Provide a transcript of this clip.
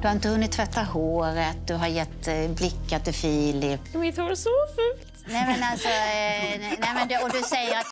Du har inte hunnit tvätta håret, du har gett eh, blickar till Filip. Mitt hår är så fult. Nej men alltså, eh, nej, men du, och du säger att